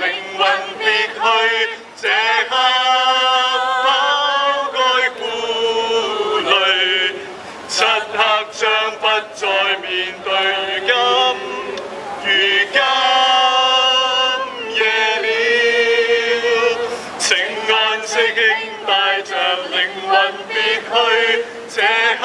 灵魂别去这刻抛开顾虑漆黑将不再面对如今如今夜了请安息经带着灵魂别去这刻